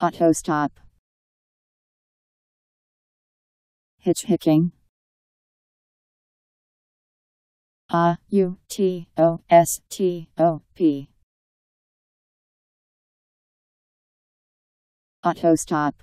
Auto stop. Hitchhiking. A U T O S T O P. Auto stop.